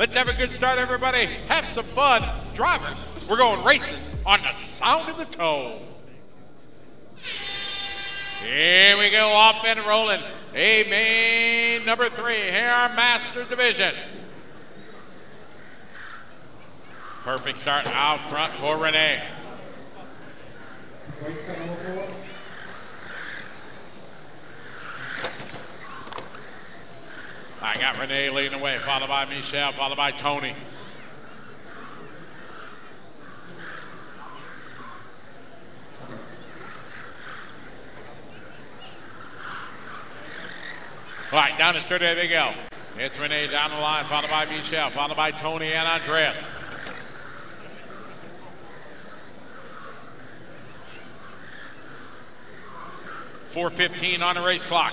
Let's have a good start, everybody. Have some fun. Drivers, we're going racing on the sound of the toe. Here we go, off and rolling. A main number three, here our Master Division. Perfect start out front for Renee. I got Renee leading away, followed by Michelle, followed by Tony. All right, down to start, there they go. It's Renee down the line, followed by Michelle, followed by Tony and Andreas. Four fifteen on the race clock.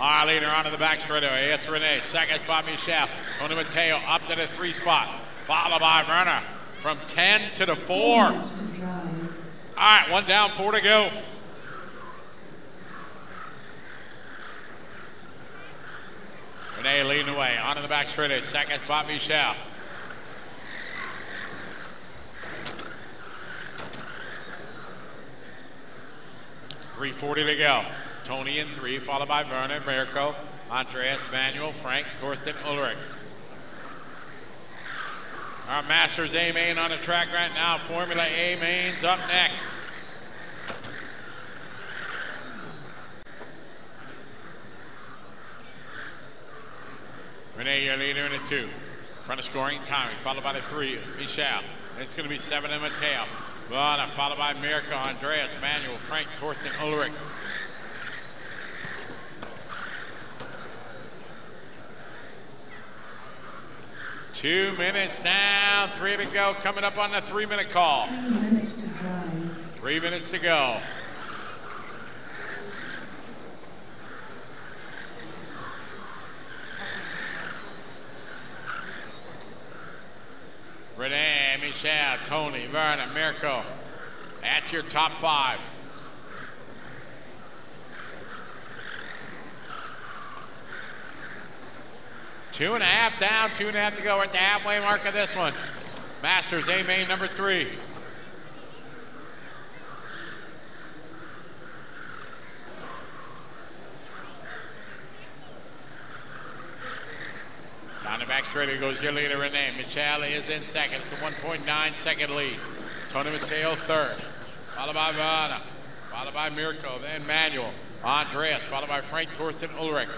Our leader onto the back straightaway. It's Renee. Second spot, Michelle. Tony Mateo up to the three spot. Followed by Werner from 10 to the four. All right, one down, four to go. Renee leading the way. Onto the back straightaway. Second spot, Michelle. Three forty to go. Tony in three, followed by Werner, Mirko, Andreas, Manuel, Frank, Torsten, Ulrich. Our Masters A main on the track right now. Formula A mains up next. Renee, your leader in a two. Front of scoring, Tommy, followed by the three, Michelle. It's going to be seven in Mateo. Lana, followed by Mirko, Andreas, Manuel, Frank, Torsten, Ulrich. Two minutes down, three to go. Coming up on the three minute call. Three minutes to drive. Three minutes to go. Renee, Michelle, Tony, Werner, Mirko. That's your top five. Two and a half down, two and a half to go at the halfway mark of this one. Masters A main number three. Down the back straight goes your leader Renee. Michelle is in second. It's a 1.9 second lead. Tony Mateo third. Followed by Vanna. Followed by Mirko. Then Manuel. Andreas. Followed by Frank Torsten Ulrich.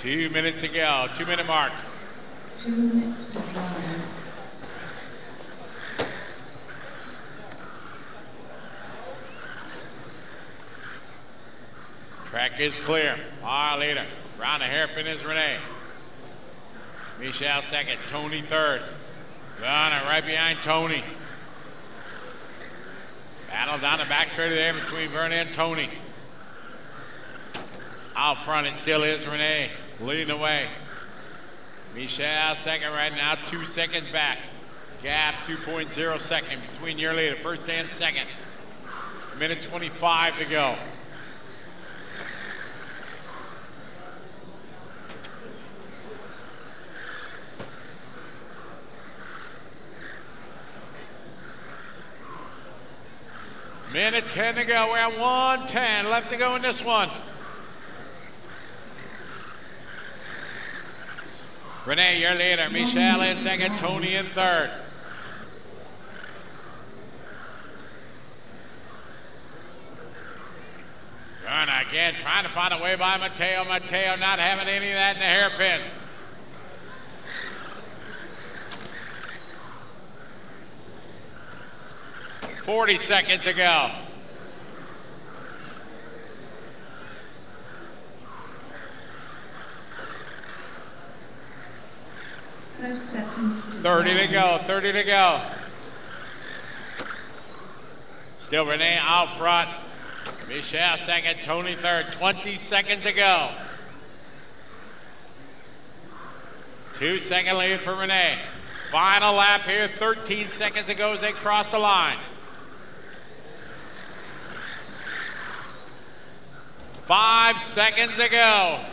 Two minutes to go. Two minute mark. Two minutes to drive. Track is clear. Our leader. Round the hairpin is Renee. Michelle second. Tony third. Gunner right behind Tony. Battle down the back straight there between Werner and Tony. Out front it still is Renee leading the way. Michelle second right now, two seconds back. Gap 2.0 second between your leader, first and second. Minute 25 to go. Minute 10 to go. We're at 110 left to go in this one. Renee, your leader. Michelle in second. Tony in third. Gurna again trying to find a way by Mateo. Mateo not having any of that in the hairpin. Forty seconds to go. Seconds to 30 to go, 30 to go. Still Renee out front. Michelle second, Tony third. 20 seconds to go. Two second lead for Renee. Final lap here, 13 seconds to go as they cross the line. Five seconds to go.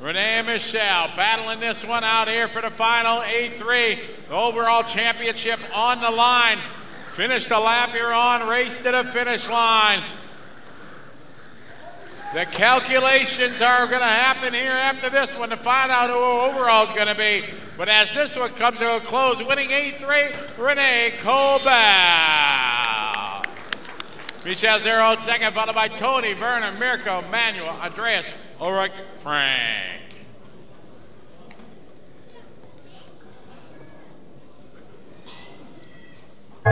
Renee Michelle battling this one out here for the final A3. The overall championship on the line. Finished a lap you're on, race to the finish line. The calculations are going to happen here after this one to find out who overall is going to be. But as this one comes to a close, winning A3, Renee Colbell. Michelle Zero second, followed by Tony, Werner, Mirko, Manuel, Andreas, Ulrich, Frank.